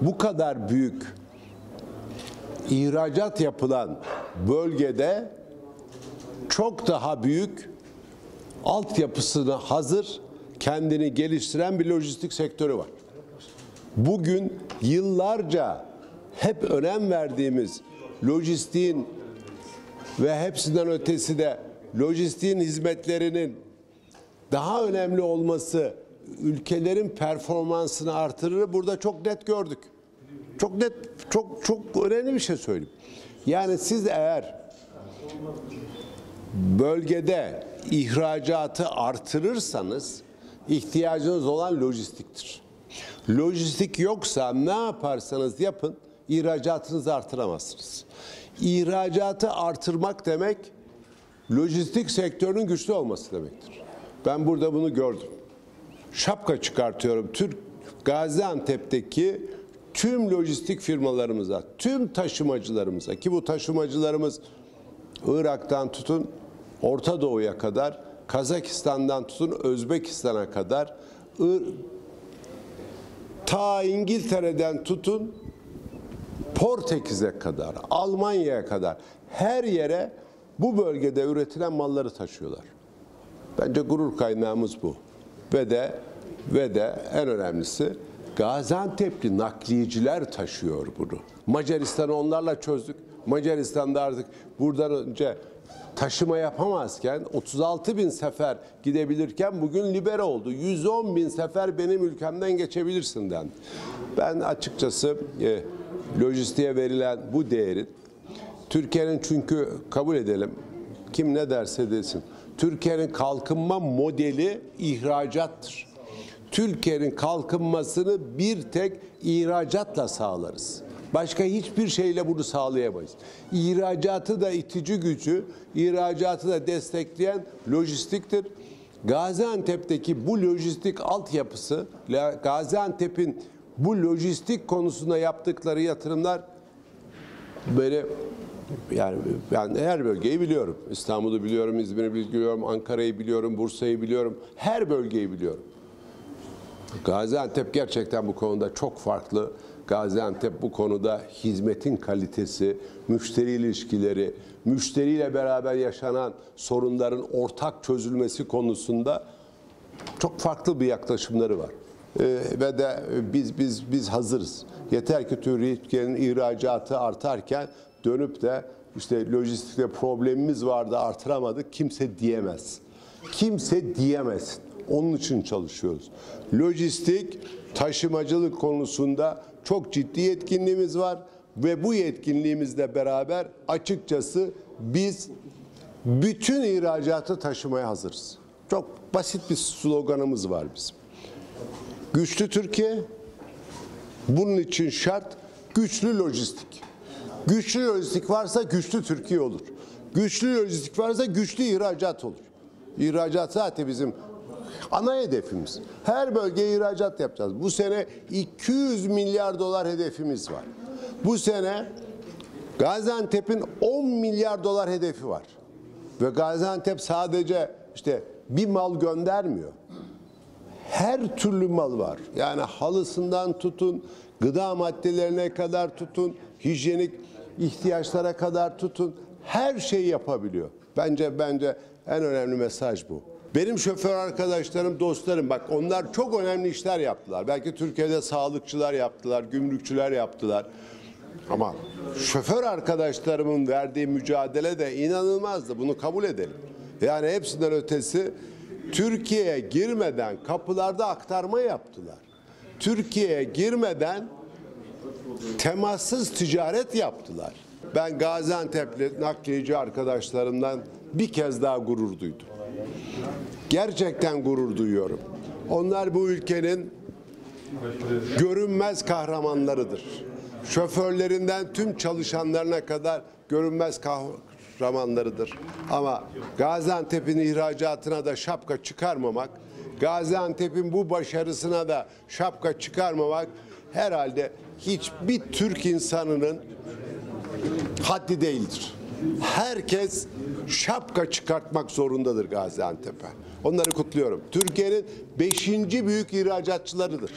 bu kadar büyük ihracat yapılan bölgede çok daha büyük altyapısına hazır kendini geliştiren bir lojistik sektörü var. Bugün yıllarca hep önem verdiğimiz lojistiğin ve hepsinden ötesi de lojistiğin hizmetlerinin daha önemli olması ülkelerin performansını artırır. Burada çok net gördük. Çok net, çok çok önemli bir şey söyleyeyim. Yani siz eğer bölgede ihracatı artırırsanız ihtiyacınız olan lojistiktir. Lojistik yoksa ne yaparsanız yapın ihracatınızı artıramazsınız. İhracatı artırmak demek lojistik sektörünün güçlü olması demektir. Ben burada bunu gördüm. Şapka çıkartıyorum. Türk Gaziantep'teki tüm lojistik firmalarımıza, tüm taşımacılarımıza ki bu taşımacılarımız Irak'tan tutun Orta Doğu'ya kadar, Kazakistan'dan tutun Özbekistan'a kadar, ta İngiltere'den tutun Portekiz'e kadar, Almanya'ya kadar her yere bu bölgede üretilen malları taşıyorlar. Bence gurur kaynağımız bu. Ve de ve de en önemlisi Gaziantep'li nakliyeciler taşıyor bunu. Macaristan'ı onlarla çözdük. Macaristan'da artık buradan önce taşıma yapamazken 36 bin sefer gidebilirken bugün libere oldu. 110 bin sefer benim ülkemden geçebilirsin dendi. Ben açıkçası e, lojistiğe verilen bu değerin Türkiye'nin çünkü kabul edelim kim ne derse desin. Türkiye'nin kalkınma modeli ihracattır. Türkiye'nin kalkınmasını bir tek ihracatla sağlarız. Başka hiçbir şeyle bunu sağlayamayız. İhracatı da itici gücü, ihracatı da destekleyen lojistiktir. Gaziantep'teki bu lojistik altyapısı, Gaziantep'in bu lojistik konusunda yaptıkları yatırımlar böyle yani ben her bölgeyi biliyorum. İstanbul'u biliyorum, İzmir'i biliyorum, Ankara'yı biliyorum, Bursa'yı biliyorum. Her bölgeyi biliyorum. Gaziantep gerçekten bu konuda çok farklı. Gaziantep bu konuda hizmetin kalitesi, müşteri ilişkileri, müşteriyle beraber yaşanan sorunların ortak çözülmesi konusunda çok farklı bir yaklaşımları var. Ee, ve de biz biz biz hazırız. Yeter ki Türkiye'nin ihracatı artarken dönüp de işte lojistikte problemimiz vardı artıramadık kimse diyemez. Kimse diyemez. Onun için çalışıyoruz. Lojistik, taşımacılık konusunda çok ciddi yetkinliğimiz var ve bu yetkinliğimizle beraber açıkçası biz bütün ihracatı taşımaya hazırız. Çok basit bir sloganımız var bizim. Güçlü Türkiye, bunun için şart güçlü lojistik. Güçlü lojistik varsa güçlü Türkiye olur. Güçlü lojistik varsa güçlü ihracat olur. İhracat zaten bizim ana hedefimiz. Her bölgeye ihracat yapacağız. Bu sene 200 milyar dolar hedefimiz var. Bu sene Gaziantep'in 10 milyar dolar hedefi var. Ve Gaziantep sadece işte bir mal göndermiyor her türlü mal var. Yani halısından tutun, gıda maddelerine kadar tutun, hijyenik ihtiyaçlara kadar tutun. Her şeyi yapabiliyor. Bence bence en önemli mesaj bu. Benim şoför arkadaşlarım, dostlarım bak onlar çok önemli işler yaptılar. Belki Türkiye'de sağlıkçılar yaptılar, gümrükçüler yaptılar. Ama şoför arkadaşlarımın verdiği mücadele de inanılmazdı. Bunu kabul edelim. Yani hepsinden ötesi Türkiye'ye girmeden kapılarda aktarma yaptılar. Türkiye'ye girmeden temassız ticaret yaptılar. Ben Gaziantep'li nakliyeci arkadaşlarımdan bir kez daha gurur duydum. Gerçekten gurur duyuyorum. Onlar bu ülkenin görünmez kahramanlarıdır. Şoförlerinden tüm çalışanlarına kadar görünmez kahramanlarıdır. Ama Gaziantep'in ihracatına da şapka çıkarmamak, Gaziantep'in bu başarısına da şapka çıkarmamak herhalde hiçbir Türk insanının haddi değildir. Herkes şapka çıkartmak zorundadır Gaziantep'e. Onları kutluyorum. Türkiye'nin beşinci büyük ihracatçılarıdır.